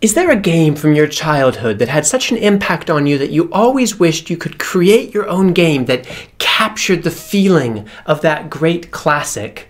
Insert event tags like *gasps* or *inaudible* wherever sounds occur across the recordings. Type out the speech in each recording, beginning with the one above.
Is there a game from your childhood that had such an impact on you that you always wished you could create your own game that captured the feeling of that great classic?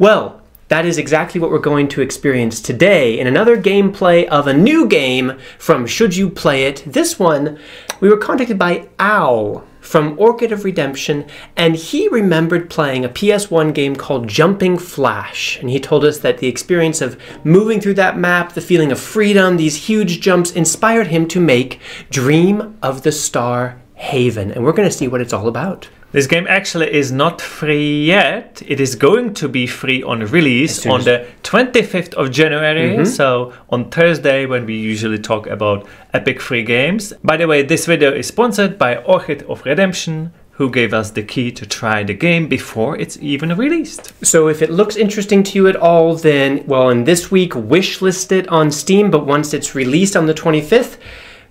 Well, that is exactly what we're going to experience today in another gameplay of a new game from Should You Play It. This one, we were contacted by Owl from Orchid of Redemption, and he remembered playing a PS1 game called Jumping Flash. And he told us that the experience of moving through that map, the feeling of freedom, these huge jumps, inspired him to make Dream of the Star Haven. And we're going to see what it's all about. This game actually is not free yet. It is going to be free on release on the 25th of January. Mm-hmm. So on Thursday, when we usually talk about epic free games. By the way, this video is sponsored by Orchid of Redemption, who gave us the key to try the game before it's even released. So if it looks interesting to you at all, then, well, in this week, wishlist it on Steam, but once it's released on the 25th,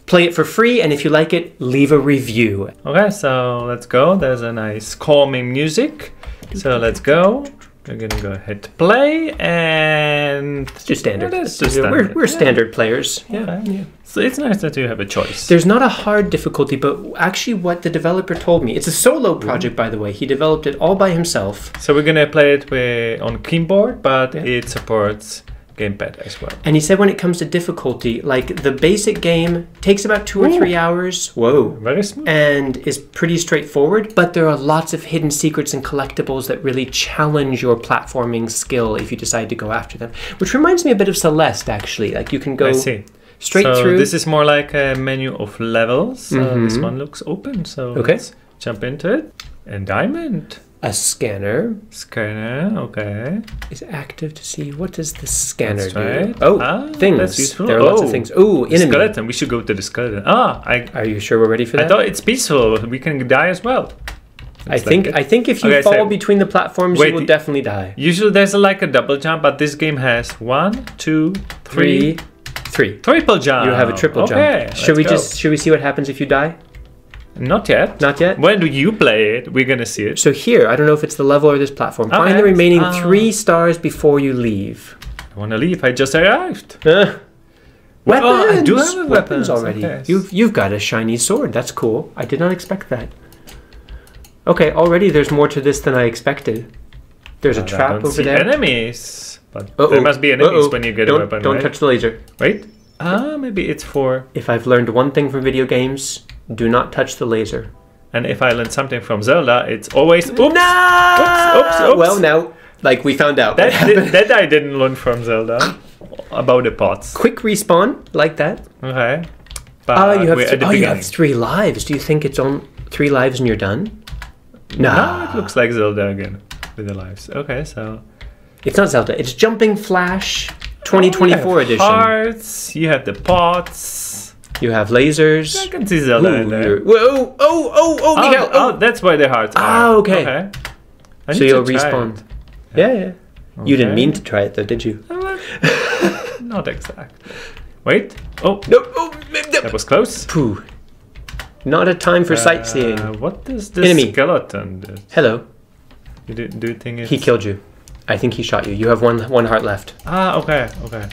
play it for free, and if you like it, leave a review. Okay, so let's go. There's a nice calming music. So let's go. We're gonna go ahead to play and It's just standard. Yeah, It's just we're, standard. we're Yeah. standard players. Yeah. Okay. So it's nice that you have a choice. There's not a hard difficulty, but actually, what the developer told me, it's a solo project, by the way. He developed it all by himself. So we're gonna play it with, on keyboard, but it supports gamepad as well. And he said when it comes to difficulty, like the basic game takes about two or three hours. Whoa. Very smooth. and is pretty straightforward, but there are lots of hidden secrets and collectibles that really challenge your platforming skill if you decide to go after them. Which reminds me a bit of Celeste, actually. Like you can go I see. straight so through. This is more like a menu of levels. Uh, this one looks open, so Okay. let's jump into it. And diamond a scanner scanner. Okay. is active to see what does the scanner do. Oh, Ah, things. that's useful. There are lots of Oh, things. Ooh, The enemy. skeleton. We should go to the skeleton. Ah, I. Are you sure we're ready for that? I thought it's peaceful. We can die as well. I Looks think I think if you Okay, fall so- between the platforms, Wait, you will definitely die. Usually there's a, like a double jump, but this game has one, two, three, Three, three. triple jump. You have a triple okay, jump. Should we go. just should we see what happens if you die? Not yet. Not yet. When do you play it? We're gonna see it. So here, I don't know if it's the level or this platform. Find the remaining Ah. three stars before you leave. I wanna leave. I just arrived. Uh, weapons. Oh, I do have weapons weapons, already. okay. You've you've got a shiny sword. That's cool. I did not expect that. Okay, already there's more to this than I expected. There's a trap over there. Enemies, but Uh-oh. there must be enemies Uh-oh. when you get don't, a weapon. Don't right? touch the laser. Wait. Ah, maybe it's for. If I've learned one thing from video games, do not touch the laser. And if I learned something from Zelda, it's always. Oops. No! oops, oops. Well, now, like we found out. That, did, *laughs* that I didn't learn from Zelda about the pots. Quick respawn, like that. Okay. But ah, Oh, you have, th- oh, you have three lives. Do you think it's on three lives and you're done? No, No, it looks like Zelda again with the lives. Okay, so. it's not Zelda. It's Jumping Flash 2024 You have edition. Hearts, you have the pots. You have lasers. I can see Zelda in there. Whoa! Oh! Oh! Oh! Oh, Miguel! oh, Oh! that's why the hearts are. Ah, okay. I so you'll to try respawn. it. Yeah, yeah. You didn't mean to try it though, did you? Not exact. Wait. Oh, No. Oh, that was close. Pooh. Not a time for sightseeing. Uh, what does this Enemy. skeleton do? Hello. You do, do you think it's... He killed you. I think he shot you. You have one one heart left. Ah, okay, okay.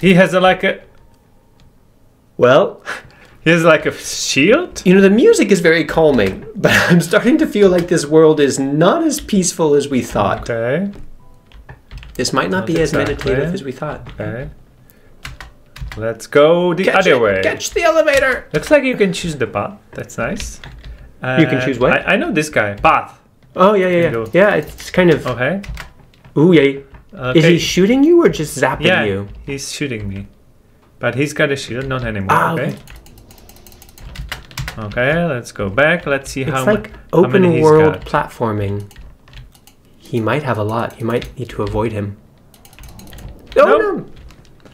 He has a, like a... Well, He has like a shield? you know the music is very calming, *laughs* but I'm starting to feel like this world is not as peaceful as we thought. Okay, This might not Not be as exactly. meditative as we thought. okay. Let's go the Catch other it, way. Catch the elevator. Looks like you can choose the path. That's nice. You can choose what? I, I know this guy. Path. Oh yeah, yeah, yeah. Yeah, it's kind of. Okay. Ooh, yeah. okay. Is he shooting you or just zapping yeah, you? he's shooting me. But he's got a shield, not anymore. Ah, okay. okay. Okay, let's go back. Let's see It's how, ma- like how many open he's world got. platforming. He might have a lot. You might need to avoid him. Oh Nope.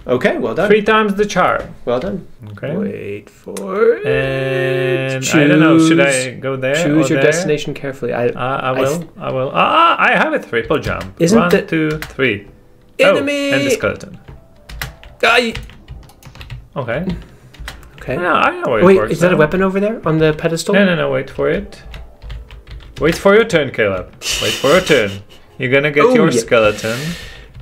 no. Okay, well done. Three times the charm. Well done. Okay. Wait for it. And I don't know. Should I go there? Choose or your there? destination carefully. I, Uh, I I will. th- I, will. Ah, I have a triple jump. Isn't One, the- two, three. Enemy! Oh, and the skeleton. I, Okay. okay. No, I know Wait, works is that a weapon over there on the pedestal? No, no, no. Wait for it. Wait for your turn, Caleb. Wait for your turn. You're gonna get Oh, your yeah. skeleton,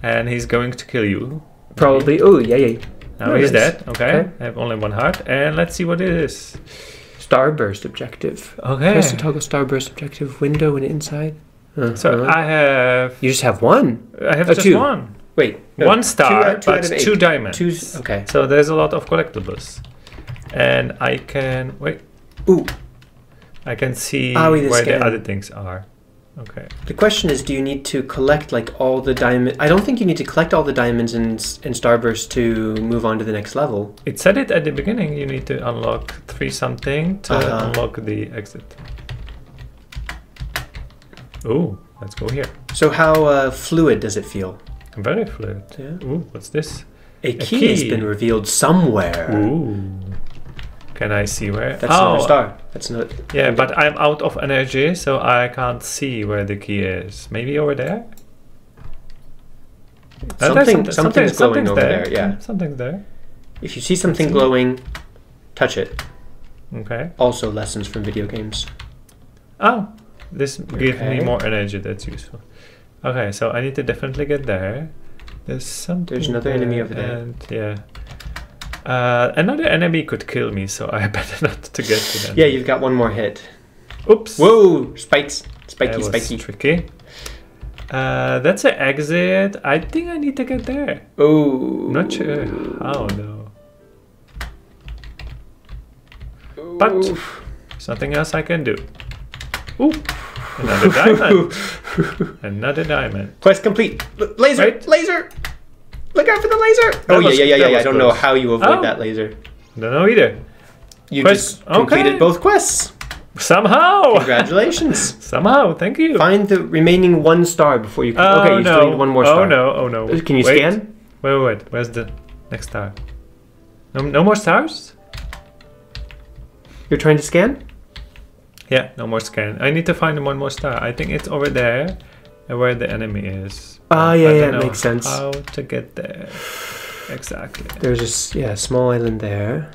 and he's going to kill you. Probably. Oh, yeah, yeah. Now Oh, he's nice. dead. Okay. Okay. I have only one heart. And let's see what it is. Starburst objective. Okay. Press to toggle starburst objective window and inside. Uh, So uh, I have you just have one. I have Oh, just two. one. Wait, no, one star, two out but two diamonds. Two. Okay. So there's a lot of collectibles. And I can wait. Ooh. I can see Ah, where scan. the other things are. Okay. The question is, do you need to collect like all the diamond? I don't think you need to collect all the diamonds in in Starburst to move on to the next level. It said it at the beginning. You need to unlock three something to Uh-huh. unlock the exit. Ooh, let's go here. So how uh, fluid does it feel? Very fluid. Yeah. Ooh, what's this? A key, has been revealed somewhere. Ooh. Can I see where? That's oh, a star. That's not. yeah, but I'm out of energy, so I can't see where the key is. Maybe over there. Oh, there's Something- something's glowing over there, yeah. something's there. If you see something glowing, touch it. Okay. Also, lessons from video games. Oh, this gives me more energy. That's useful. Okay, so I need to definitely get there. There's something. There's another enemy over there. And yeah. Uh, another enemy could kill me, so I *laughs* better not to get to them. Yeah, you've got one more hit. Oops. Whoa! Spikes. Spiky, That spiky. tricky. Uh, that's an exit. I think I need to get there. Oh. Not sure how though. But nothing else I can do. Ooh, another *laughs* diamond. another diamond. Quest complete. L- laser! Right. Laser! Look out for the laser! oh, was- yeah, yeah, yeah, yeah. I don't know how you avoid Oh. that laser. Don't know either. You Quest- just completed okay. both quests. Somehow. Congratulations. *laughs* Somehow. Thank you. Find the remaining one star before you can. Oh okay, you no. still need one more oh, star. Oh no. Oh no. Uh, can you Wait. scan? Wait, wait, wait. Where's the next star? No, no more stars? You're trying to scan? Yeah, no more scan. I need to find one more star. I think it's over there, where the enemy is. Ah, But yeah, I yeah, it makes sense. How to get there? Exactly. There's a yeah, small island there.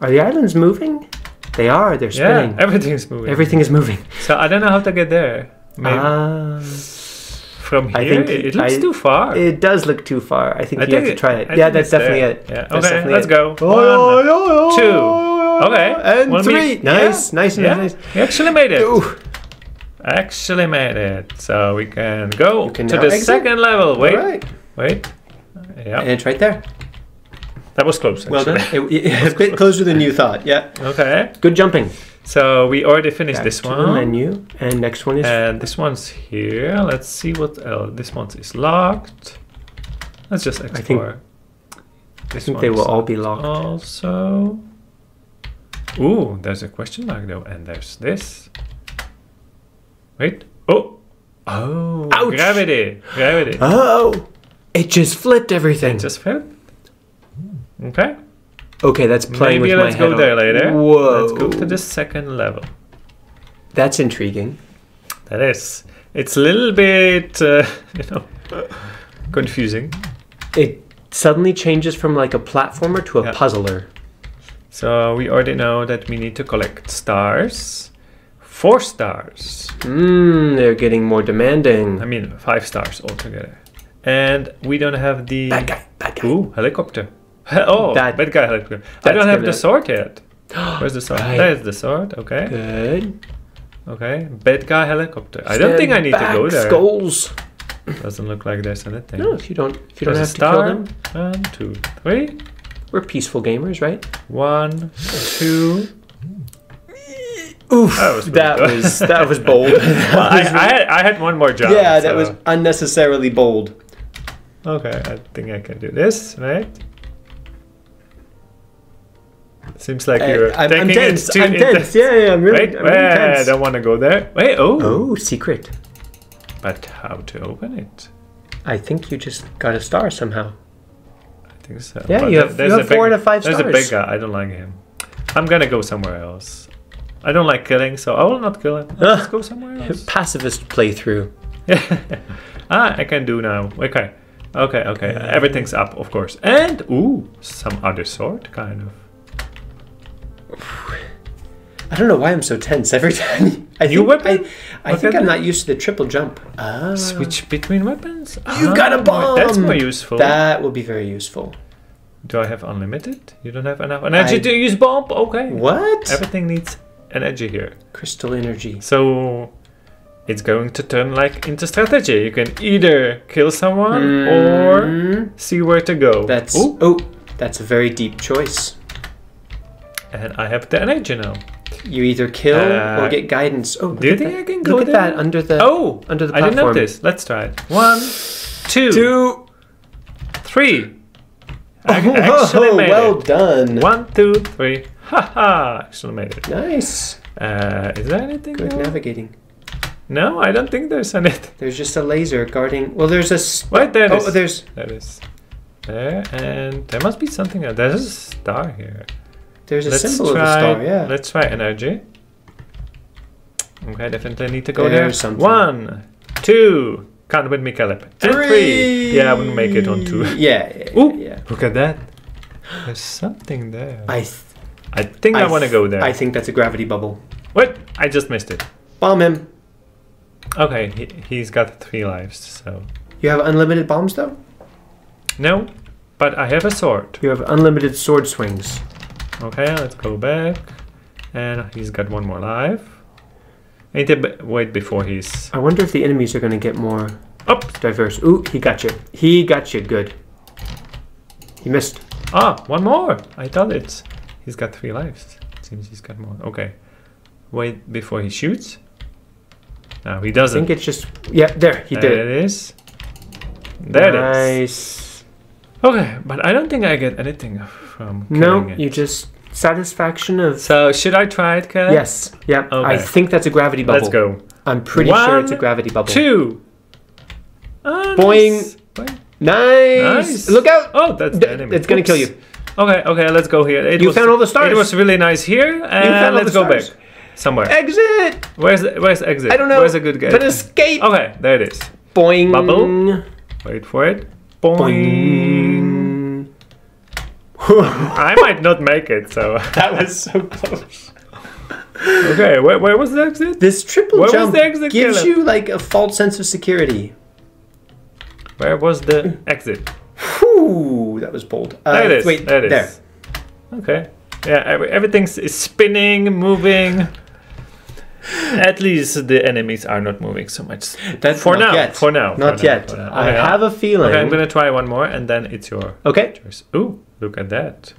Are the islands moving? They are. They're spinning. Yeah, everything's moving. Everything is moving. So I don't know how to get there. Maybe Ah, from here, I think it, it looks I- too far. it does look too far. I think I you have to try it- yeah, that's it's there. definitely it. Yeah. That's Okay, definitely let's go. One, two. No, Okay, and one three. beat. Nice, Yeah. nice, Yeah, nice. we actually made it. Ooh. Actually made it. So we can go You can to the exit. second level. Wait, All right. wait. Yeah, And it's right there. that was close. Well done. actually. It, it- *laughs* a bit closer than you thought. Yeah. Okay, Good jumping. so we already finished Back this to the one. menu, and next one is And this one's here. Let's see what else. This one is locked. Let's just think- explore. this I think they will all be locked. Also. Ooh, there's a question mark though, and there's this. Wait. Oh. Oh. Ouch. Gravity. Gravity. Oh, it just flipped everything. Just fell. Okay. okay, that's playing Maybe with let's my head go there on- later. Whoa. Let's go to the second level. That's intriguing. That is. It's a little bit, uh, *laughs* you know, confusing. It suddenly changes from like a platformer to a Yeah. puzzler. So we already know that we need to collect stars. Four stars. Mmm, they're getting more demanding. I mean, five stars altogether. And we don't have the. Bad guy, bad guy. Ooh, helicopter. *laughs* oh, That- bad guy helicopter. I don't have gonna- the sword yet. *gasps* Where's the sword? Right. There's the sword. Okay. Good. Okay. Bad guy helicopter. I don't think I need to go Stand there. back, Skulls. Doesn't look like there's anything. No, if you don't, if you don't have a to kill star. them, One, two, three. We're peaceful gamers, right? One, two. Oof, That was that was that was bold. *laughs* I, I, had, I had one more job. yeah, that so- was unnecessarily bold. Okay, I think I can do this, right? Seems like I, you're I'm, taking I'm tense. it too I'm intense. tense. Yeah, yeah, I'm really, Wait, I'm really I don't want to go there. Wait, oh. Oh, secret. But how to open it? I think you just got a star somehow. Think so. Yeah, But you have- there's you a have four big- of five There's a big guy. I don't like him. I'm gonna go somewhere else. I don't like killing, so I will not kill him. Let's go somewhere *laughs* else. Pacifist playthrough. *laughs* ah, I can do now. Okay. Okay, okay. Everything's up, of course. And, ooh, some other sort, kind of. I don't know why I'm so tense every *laughs* time. I New think, weapon? I, I think I'm not used to the triple jump. Ah, Switch between weapons? You got a Ah, That's more useful. That will be very useful. Do I have unlimited? You don't have enough energy I- to use bomb? Okay. What? Everything needs energy here. Crystal energy. So it's going to turn like into strategy. You can either kill someone or Mm, see where to go. that's Ooh, oh, that's a very deep choice. and I have the energy now. You either kill Uh, or get guidance. Oh, do that. I can look at there? that under the Oh, under the I didn't platform. notice. Let's try it. One, two, Two. three. *laughs* I Oh, actually made well it. done. One, two, three. *laughs* Ha ha! Actually made it. Nice. Uh, is there anything? Good else? navigating. No, I don't think there's anything. There's just a laser guarding. Well, there's a. Wait, there oh, is. there's. There is. There and there must be something else. There's a star here. There's a let's symbol try. of a star. Yeah. Let's try energy. Okay, definitely need to go There's there. One, two. Count with me, Caleb. And three. Yeah, I wouldn't make it on two. Yeah. yeah, Ooh, yeah. look at that. There's something there. I. Th- I think I, want to go there. I think that's a gravity bubble. What? I just missed it. Bomb him. Okay, he, he's got three lives, so. You have unlimited bombs though. No, but I have a sword. You have unlimited sword swings. Okay, let's go back. And he's got one more life. I need to wait before he's I wonder if the enemies are going to get more up. diverse. Ooh, he got you. He got you. Good. He missed. Ah, one more. I thought it's. He's got three lives. Seems he's got more. Okay. Wait before he shoots. No, he doesn't. I think it's just. Yeah, there. He there did. it is. There it is. nice. Okay, but I don't think I get anything from No, it. you just satisfaction of. So should I try it, Caleb? Yes. Yeah. I think that's a gravity bubble. Let's go. I'm pretty sure it's a gravity bubble. Two. Ah, Boing. nice. Nice. Nice. Look out. Oh, that's the enemy. it's gonna kill you. Okay, okay, let's go here. It You was, found all the stars. It was really nice here, and found all let's go back somewhere. Exit. Where's the, where's the exit? I don't know. Where's a good guy? But escape. Okay, there it is. Boing. Bubble. Wait for it. Boing. Boing. *laughs* I might not make it, so. *laughs* that was so close. okay, where, where was the exit? This triple Where jump gives Caleb? you like a false sense of security. Where was the exit? Whew, that was bold. Uh, There it is. Wait, there it there. is. Okay. Yeah, every, everything's is spinning, moving. *laughs* At least the enemies are not moving so much. That's For now, Yet. for now, Not for now, yet. now. I Okay, have a feeling. Okay, I'm gonna try one more, and then it's your Okay. choice. Ooh, look at that.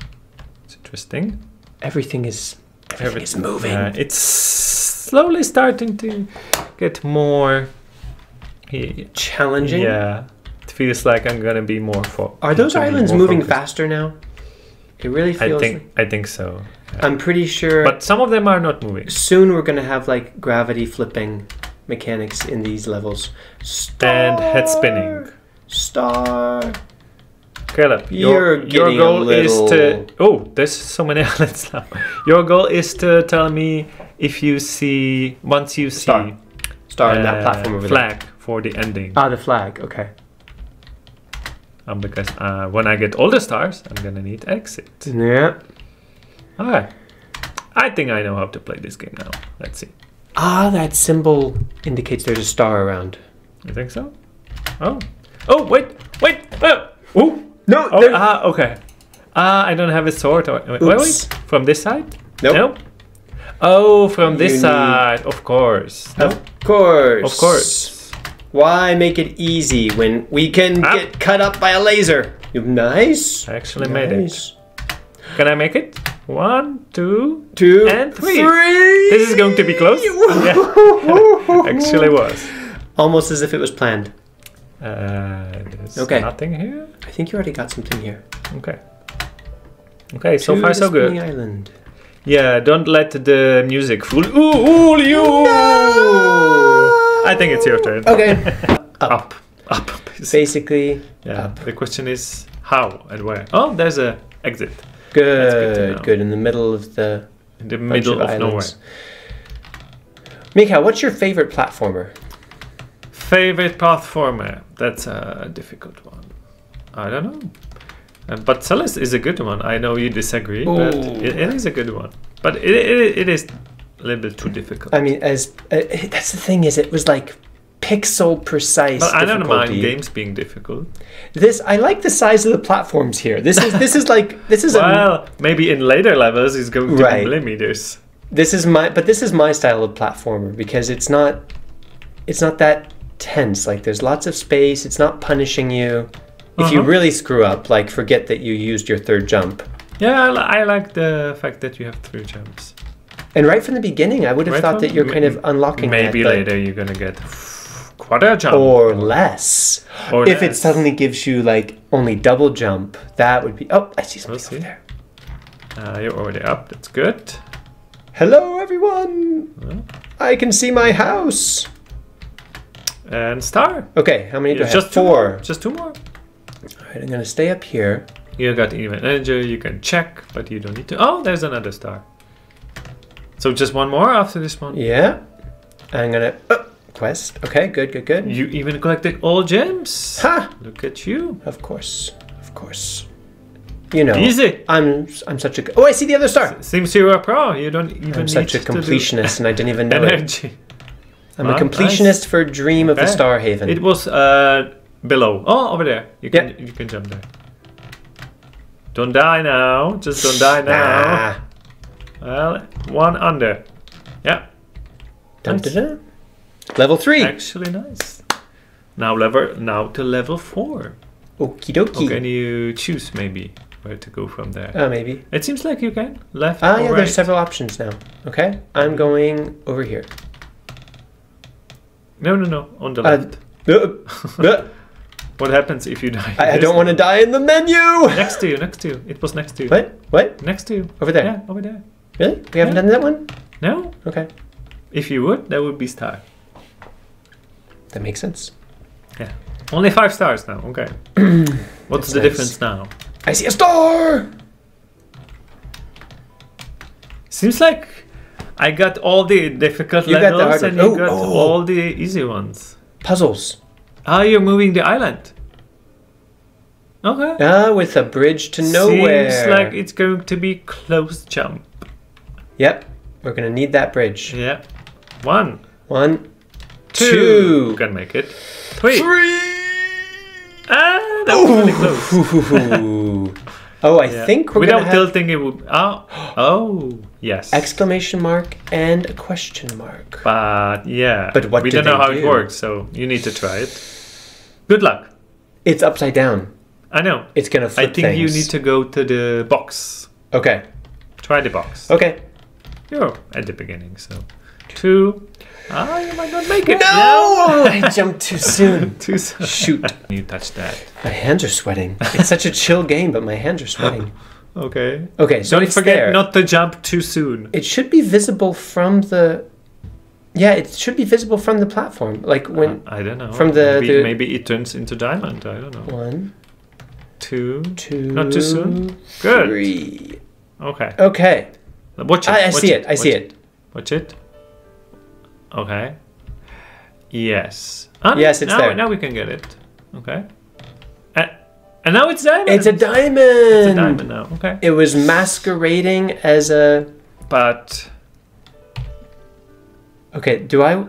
It's interesting. Everything is everything is moving. Uh, it's slowly starting to get more. Challenging. yeah, it feels like I'm gonna be more for. Are those islands moving focused. faster now? It really feels. I think like, I think so. I'm pretty sure. But some of them are not moving. soon we're gonna have like gravity flipping mechanics in these levels. Star, And head spinning. Star. Caleb, your, your getting a goal is to. Oh, there's so many *laughs* islands now. Your goal is to tell me if you see once you see Star. Star on that uh, platform over there. flag for the ending. Ah, the flag. Okay. Um, because uh, when I get all the stars, I'm gonna need exit. Yeah. Alright. I think I know how to play this game now. Let's see. Ah, that symbol indicates there's a star around. You think so? Oh. Oh, wait, wait. Oh. Ooh. No. Oh, ah, okay. Ah, I don't have a sword. Wait, wait, wait, wait. From this side? Nope. No. Oh, from this You need- side, of course. No, Of course. of course. Why make it easy when we can Ah. get cut up by a laser? Nice. I actually made it. Can I make it? One, two. Two And three. Three. This is going to be close. *laughs* Yeah. *laughs* Actually was. Almost as if it was planned. Uh, there's Okay. nothing here. I think you already got something here. Okay. Okay, so To far so good. Island. Yeah, don't let the music fool ooh, fool you. I think it's your turn. Okay. *laughs* Up. Up. Basically, Yeah. Up. The question is how and where. Oh, there's a exit good. good. Good in the middle of the in the bunch middle of, nowhere. islands. Mika, what's your favorite platformer? Favorite platformer? That's a difficult one. I don't know. Uh, but Celeste is a good one. I know you disagree, but it, it is a good one. But it, it, it is a little bit too difficult. I mean, as uh, that's the thing is, it was like pixel precise Well, I don't mind games being difficult. This I like the size of the platforms here. This is this is like *laughs* this is a Well, maybe in later levels it's going to Right. be millimeters. this is my but this is my style of platformer because it's not it's not that tense. Like there's lots of space. It's not punishing you. If you Uh-huh. really screw up, like forget that you used your third jump. Yeah, I, I like the fact that you have three jumps. And right from the beginning, I would have Right thought that you're kind of unlocking Maybe that, later you're gonna get quadra jump. or less. Or if it suddenly gives you like only double jump, that would be. Oh, I see something We'll see. there. Uh, you're already up. That's good. Hello, everyone. Well, I can see my house. and star. Okay, how many do I It's have? just Four. more. Just two more. All right, I'm gonna stay up here. You got even energy. You can check, but you don't need to. Oh, there's another star. So just one more after this one. Yeah. I'm gonna oh, quest. Okay, good, good, good. You even collected all gems. Ha! Look at you. Of course, of course. You know, Easy. I'm I'm such a. Oh, I see the other star. Seems you're a pro. You don't even I'm such a completionist, and I didn't even *laughs* know it. energy. I'm Ah, a completionist nice. for Dream of the Star Haven. It was uh, below. Oh, over there. You can Yeah. you can jump there. Don't die now. Just don't die now. Ah. Well, one under. Yeah, Dun, dun, dun. Level three. actually nice. Now level now to level four. Okie dokie. Or can you choose maybe where to go from there? Oh, maybe. it seems like you can left Ah, or yeah, right. there's several options now. Okay, I'm going over here. No, no, no. On the Uh, left. Uh, uh, *laughs* What happens if you die? I, I don't want to die in the menu. Next to you. Next to you. It was next to you. What? What? Next to you. Over there? Yeah, over there. Really? We haven't Yeah. done that one? No. Okay, If you would, that would be star. that makes sense. Yeah. Only five stars now. Okay. *clears throat* What's That's the nice. difference now? I see a star. Seems like I got all the difficult You levels and you Oh, got oh. all the easy ones. Puzzles. Ah, you're moving the island. Okay. Ah, with a bridge to nowhere. Seems like it's going to be close jump. Yep, we're gonna need that bridge. Yeah. One, One, two. Two. Gonna make it. Three. three. Ah, that was really close. *laughs* Oh, I Yeah. think we're Without have tilting, it would. Oh, oh, yes. exclamation mark and a question mark. But yeah. But what we do don't know how it works, so you need to try it. Good luck. It's upside down. I know. It's gonna I think you need to go to the box. Okay. Try the box. Okay. You're at the beginning, so two. Ah, you might not make it. No! I jumped too soon. *laughs* Too soon. Shoot. *laughs* You touched that. My hands are sweating. It's such a chill game, but my hands are sweating. *laughs* Okay. Okay, so Don't forget there. not to jump too soon. It should be visible from the. Yeah, it should be visible from the platform. Like when I don't know. from the- maybe, the- maybe it turns into diamond. I don't know. one, Two. two, Not too soon? Good. three. Okay. Okay, Watch it. I, I watch see it. I see watch it. Watch it. Okay. Yes. Ah, Yes, it's now, there. Now we can get it. Okay. And, and now it's diamond. It's a diamond. It's a diamond now. Okay. It was masquerading as a. But Okay, do I?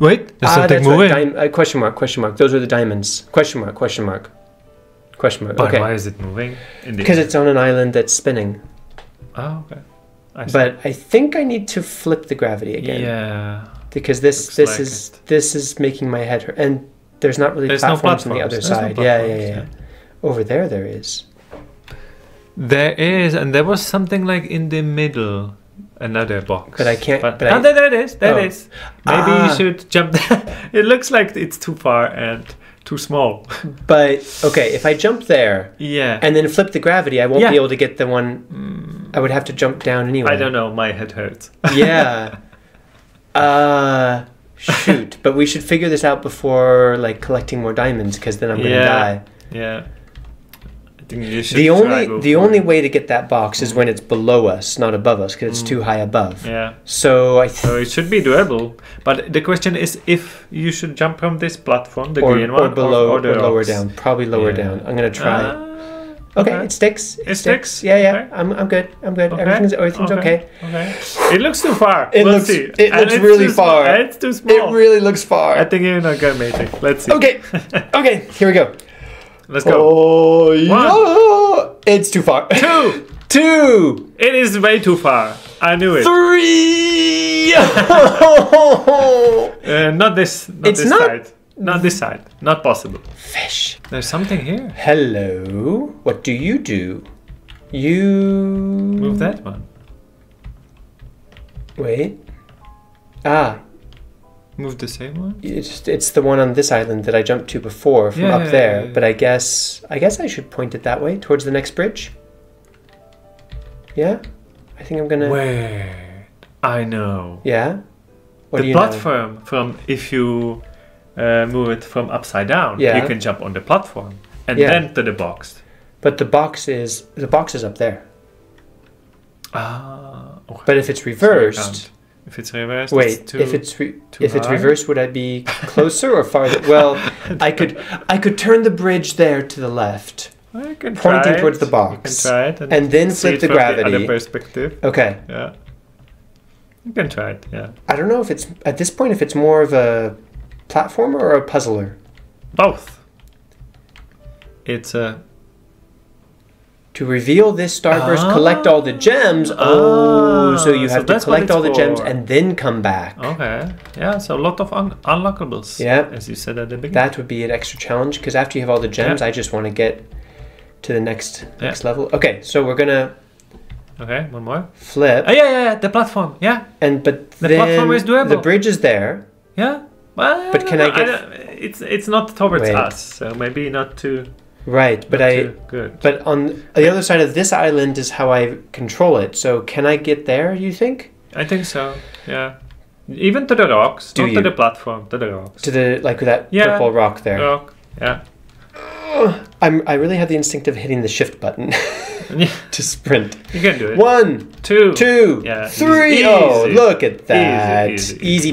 wait, there's ah, something that's what, moving. dim- uh, question mark. Question mark. Those are the diamonds. Question mark. Question mark. Question mark. but Okay. why is it moving? Because it's on an island that's spinning. Oh, okay. I. But I think I need to flip the gravity again. yeah. Because this Looks this like is it. this is making my head hurt. And there's not really There's no platforms on the other platforms. There's no side. yeah, yeah, yeah, Over there, there is. There is, and there was something like in the middle, another box. But I can't- But, but ah, I- there, there it is. There Oh. it is. Maybe Ah. you should jump. *laughs* There. it looks like it's too far and too small. But okay, if I jump there yeah. and then flip the gravity, I won't Yeah. be able to get the one. I would have to jump down anyway. I don't know. My head hurts. *laughs* yeah. Uh, shoot. but we should figure this out before like collecting more diamonds, because then I'm gonna Yeah. die. yeah. I think you should. The only the only way to get that box is when it's below us, not above us, because it's too high above. Mm. Yeah. So I th- So it should be doable. But the question is if you should jump from this platform, the or, green or one, below or, or, or lower down. Probably lower Yeah. down. I'm gonna try. Ah, Okay, Okay. it sticks. It sticks? Yeah, yeah. Okay. I'm, I'm good. I'm good. Okay. Everything's everything's okay. Okay. It looks too far. It we'll looks- see. it And looks it's really too small. far. It's too small. It really looks far. I think you're not gonna make it. Let's see. Okay. *laughs* okay. Here we go. Let's go. Oh yeah. It's too far. Two. *laughs* Two. It is way too far. I knew it. Three. *laughs* Uh, not this. Not It's this not- side. Not this side. Not possible. Fish. There's something here. Hello. What do you do? You Move that one. Wait. Ah, Move the same one. it's it's the one on this island that I jumped to before from Yeah, up there. yeah, yeah. But I guess I guess I should point it that way towards the next bridge. Yeah, I think I'm gonna. Wait. I know. Yeah. What do the you know? platform from if you uh, move it from upside down, Yeah. you can jump on the platform and Yeah. then to the box. But the box is the box is up there. Ah. okay. But if it's reversed. If it's reversed, wait. it's too, if it's re- if it's reversed, would I be closer or farther? Well, *laughs* I could I could turn the bridge there to the left, pointing towards the box. can try it and, and then flip the gravity. The other perspective. okay. Yeah. You can try it. Yeah. I don't know if it's at this point if it's more of a platformer or a puzzler. Both. It's a. To reveal this starburst, collect all the gems. Oh, so you Ah, so have to collect all the gems and then come back. Okay. Yeah. So a lot of un- unlockables. Yeah. As you said at the beginning. That would be an extra challenge because after you have all the gems, I just want to get to the next Yeah. next level. Okay, so we're gonna okay. One more. flip, Oh yeah, yeah, yeah. The platform. Yeah. and but The platform is doable. the bridge is there. Yeah. Well, But can I get- don't- it's it's not towards Wait. us, so maybe not too. Right, but I good. but on the other side of this island is how I control it. So can I get there? You think I think so. Yeah. Even to the rocks, Do not you? to the platform, to the rocks. to the like that Yeah. purple rock there? Rock. Yeah. I'm I really have the instinct of hitting the shift button *laughs* *laughs* to sprint. you can do it. One, Two. two, Yeah, three. easy. Oh, look at that! Easy, Easy, easy.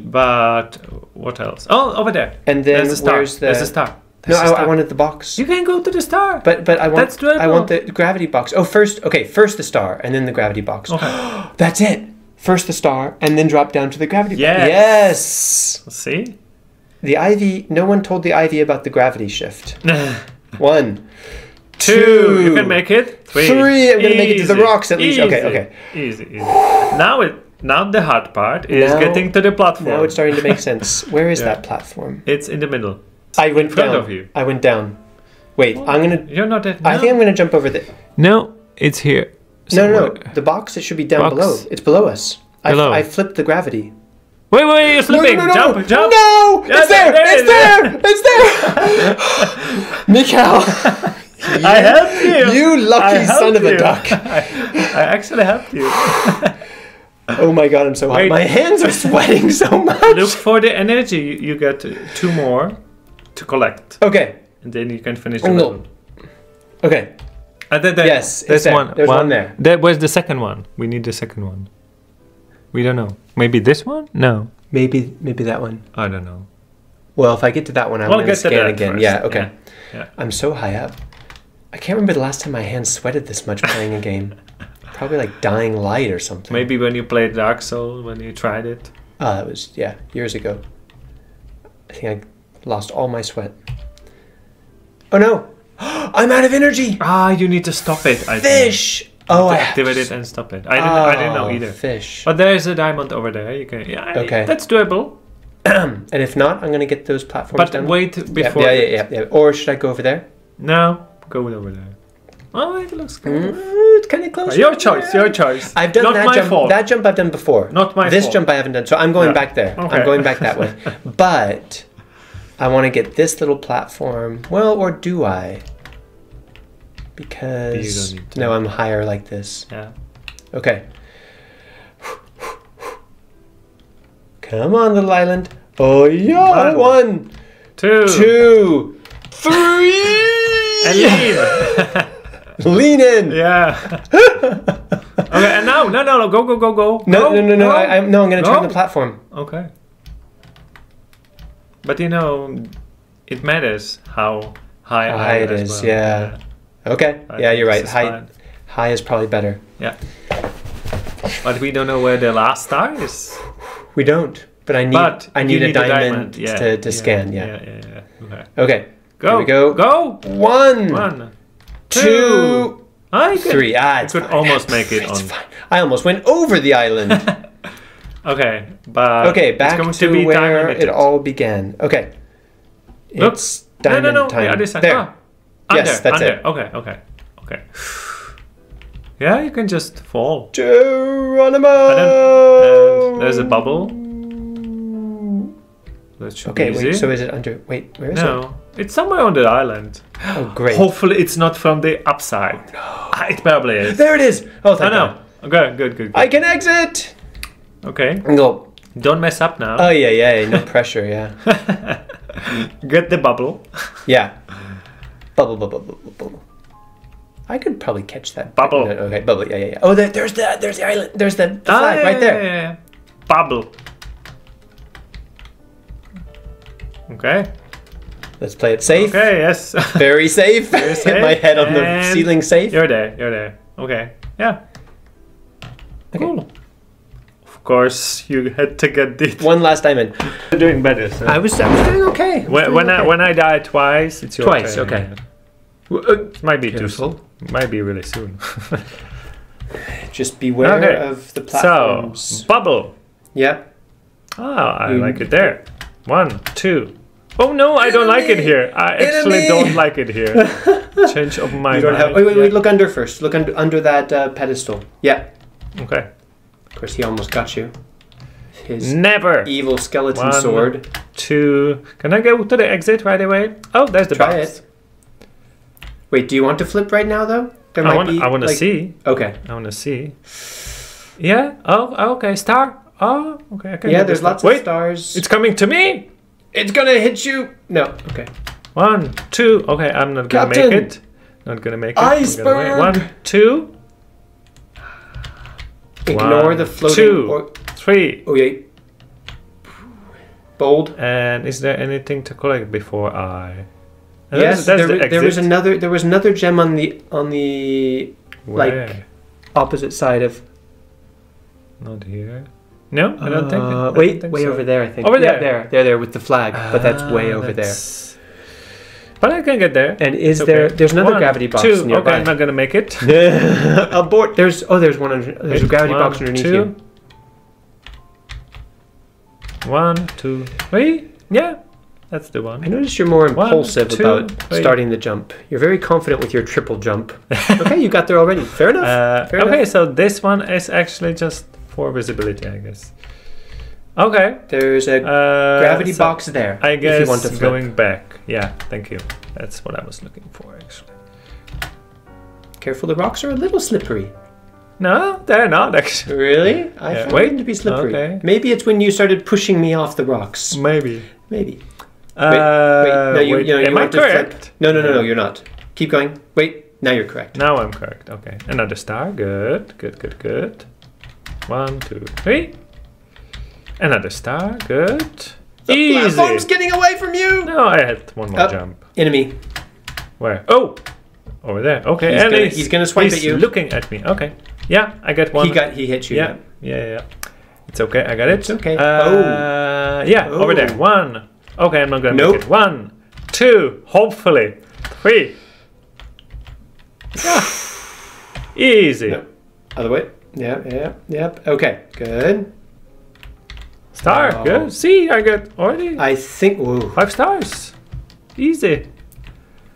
peasy. But what else? Oh, over there. And then There's the star. where's the? There's the star. no, There's I, the I wanted the box. You can go to the star. But but I want. I want the gravity box. Oh, first okay, first the star and then the gravity box. Okay. *gasps* That's it. First the star and then drop down to the gravity box. Yes. Yes. See? The ivy. No one told the ivy about the gravity shift. *laughs* One, Two. You can make it. Three. Three. I'm gonna make it to the rocks at least. Okay, Easy. okay. Easy. Easy. Now it. Now the hard part is Now- getting to the platform. Now it's starting to make sense. Where is *laughs* Yeah. that platform? It's in the middle. I went front down. of you. I went down. Wait, I'm gonna. You're not at. I think I'm gonna jump over the. No, it's here. No, no, no. The box. It should be down Box. below. It's below us. I, Below. I flipped the gravity. Wait, wait, you're slipping. No, no, no, jump, no. jump. No, Yeah, it's there. there It's there. It's there. *laughs* *laughs* Michal, I helped you. you lucky son of a duck. *laughs* I, I actually helped you. *laughs* Oh my god, I'm so hot. Wait. My hands are sweating *laughs* so much. Look for the energy. You get two more to collect, Okay. and then you can finish the Oh, no. Okay. Uh, there- there- Yes, there's there. one. There's one there. That was the second one. We need the second one. We don't know. Maybe this one? No, Maybe maybe that one. I don't know. Well, if I get to that one, I'm We'll gonna scan again. first. Yeah. Okay. Yeah. I'm so high up. I can't remember the last time my hands sweated this much playing a game. Probably like Dying Light or something. Maybe when you played Dark Soul, when you tried it. Oh, that was yeah, years ago. I think I lost all my sweat. Oh no! *gasps* I'm out of energy. Ah, you need to stop it. I think. Fish. Oh, I To activate it and stop it. I didn't. I didn't know Oh, either. Fish. But there is a diamond over there. You can. Yeah. Okay. That's doable. *clears throat* and if not, I'm gonna get those platforms But down. wait before. yeah, yeah, yeah, yeah. Or should I go over there? No, go over there. Oh, it looks good. Mm, it's kind of close. Your choice. Your choice. I've done Not that my jump. fault. That jump I've done before. Not my This fault. jump I haven't done, so I'm going Yeah. back there. Okay. I'm going back that way. *laughs* But I want to get this little platform. Well, or do I? Because no, I'm higher like this. Yeah. Okay. Come on, little island. Oh yeah, One. one, Two. two, three. And lean. *laughs* Lean in. yeah. *laughs* okay. And now, no, no, no. Go, go, go, go. No, Go, no, no, no. go. I, I'm no. I'm gonna turn the platform. Okay. But you know, it matters how high, How high am it is, well. yeah. Okay. I yeah, you're right. High, fine. high is probably better. Yeah. But we don't know where the last star is. We don't. But I need. But I you need, a diamond, Yeah, to, to yeah, scan. Yeah. Yeah, yeah, yeah. Okay. Okay. Go. Here we go. Go. One, One. two, I could, three. Ah, I could fine. almost make it It's on. fine. I almost went over the island. *laughs* Okay, but okay, it's back going to, to be where it all began. Okay. Look. It's No, diamond no, no. time. The other side. There. Ah, under, Yes, that's under. it. Okay, okay, okay. Yeah, you can just fall. Geronimo. And there's a bubble. That should Okay, be easy. wait. So is it under? Wait, where is it? no, it's somewhere on the island. Oh, great. Hopefully, it's not from the upside. *gasps* Ah, it probably is. There it is. Oh, I thank know. God. Okay, good, good, good. I can exit. Okay, Go. don't mess up now. Oh yeah, yeah. yeah, No pressure. Yeah. *laughs* Get the bubble. Yeah. Bubble, bubble, bubble, bubble. I could probably catch that. Bubble. No, Okay, bubble. Yeah, yeah, yeah. Oh, there, there's the there's the island. There's the, the Ah, yeah, right there. yeah, yeah, yeah. Bubble. Okay. Let's play it safe. Okay. Yes. *laughs* Very safe. Very *laughs* Hit my head on the ceiling safe. You're there. You're there. Okay. Yeah. Okay. Cool. Of course, you had to get it. *laughs* One last diamond. You're doing better. So. I was I was doing okay. I was when doing when I when I die twice, it's your Twice, turn. okay. Yeah. Uh, It might be too Careful. soon. Might be really soon. Just beware Okay. of the platforms. so bubble. Yep. Ah, I Mm. like it there. One, two. Oh no, I don't like it here. I actually Enemy! don't like it here. *laughs* Change of my You don't mind. have. Wait, wait, Yeah. wait. Look under first. Look under under that uh, pedestal. Yeah. Okay. Of course, he almost got you. His Never. evil skeleton One. sword. Two. Can I go to the exit right away? Oh, there's the Try box. it. Wait, do you want to flip right now though? There I want. I want to like- see. Okay. I want to see. Yeah. Oh. Okay. Star. Oh. Okay. I can Yeah, there's this one. lots Wait. of stars. It's coming to me. It's gonna hit you. No. Okay. One, two. Okay, I'm not gonna Captain! make it. Not gonna make it. Iceberg! One, two, Ignore One, the floating. two. Or, three. oh yeah. Bold. And is there anything to collect before I? And yes, that's- that's there, the there was another. There was another gem on the on the like- opposite side of. Not here. No, I don't think. Uh, I don't wait, think way so. over there. I think. Over Yeah, there. there, there, there with the flag. but that's way Ah, over there. But I can get there. And is It's there? There's another One, gravity box two. Okay, nearby. I'm not gonna make it. *laughs* Abort. There's oh, there's one. Under, there's a gravity one, box underneath two. you. One, two, three. Yeah, that's the one. I one. noticed you're more One, impulsive two, about three. starting the jump. You're very confident with your triple jump. *laughs* okay, you got there already. Fair enough. Uh, Fair okay, enough. so this one is actually just for visibility, I guess. Okay. There's a Uh, gravity so box there. I guess if you want to flip. going back. Yeah, thank you. That's what I was looking for, actually. Careful, the rocks are a little slippery. No, they're not actually. Really? I Yeah, found wait. them to be slippery. Okay. Maybe it's when you started pushing me off the rocks. Maybe. Maybe. Uh, wait, no, you, wait, you know, you am I want to flip. correct? No, no, no, no, you're not. Keep going. Wait, now you're correct. Now I'm correct. Okay, another star. Good, good, good, good. One, two, three. Another star. Good. The Easy. platform's getting away from you. No, I had one more Up. jump. Enemy. Where? Oh, over there. Okay, He's gonna- he's gonna swipe he's at you. Looking at me. Okay. Yeah, I got one. He got. He hit you. Yeah, yeah, yeah. yeah. It's okay. I got it. It's okay. Uh, Yeah, over there. Oh. One. Okay, I'm not gonna Nope. make it. One, two. Hopefully, three. *sighs* Yeah. Easy. No. Other way. Yeah, yep, yep. Okay, good. Star. Oh. Good. See, I got already I think. Whoa. five stars. Easy.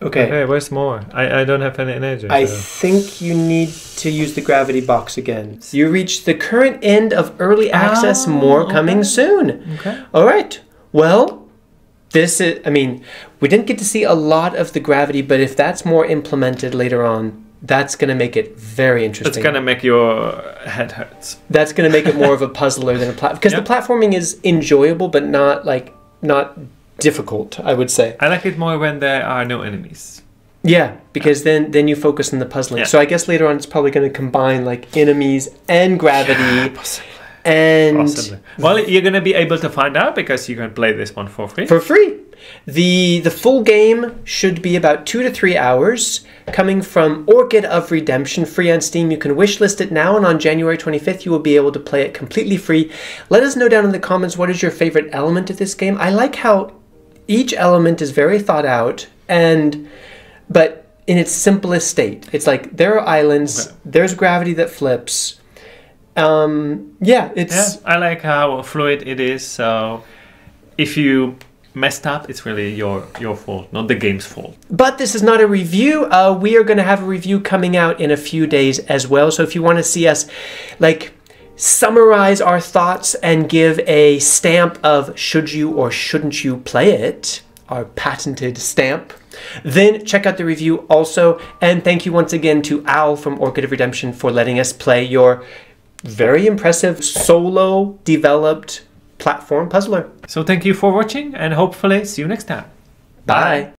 Okay. Okay, where's more? I, I don't have any energy. I so- think you need to use the gravity box again. You reach the current end of early access. Oh, More coming soon. Okay. All right. Well, this is. I mean, we didn't get to see a lot of the gravity, but if that's more implemented later on, that's going to make it very interesting. It's gonna make your head hurts. That's going to make it more of a *laughs* puzzler than a platform because Yeah. the platforming is enjoyable, but not like not difficult. I would say. I like it more when there are no enemies. Yeah, because then then you focus on the puzzling. Yeah. So I guess later on it's probably going to combine like enemies and gravity Possibly. and Possibly. Well, you're gonna be able to find out because you can play this one for free. for free. The the full game should be about two to three hours, coming from Orchid of Redemption, free on Steam. You can wishlist it now, and on January 25th, you will be able to play it completely free. Let us know down in the comments what is your favorite element of this game. I like how each element is very thought out, and but in its simplest state. It's like there are islands, Okay. there's gravity that flips. Um, yeah, it's Yeah, I like how fluid it is. So if you messed up, it's really your your fault, not the game's fault. But this is not a review. Uh, we are going to have a review coming out in a few days as well. So if you want to see us, like, summarize our thoughts and give a stamp of should you or shouldn't you play it, our patented stamp, then check out the review also. And thank you once again to Al from Orchid of Redemption for letting us play your very impressive solo developed platform puzzler. So thank you for watching, and hopefully see you next time. Bye.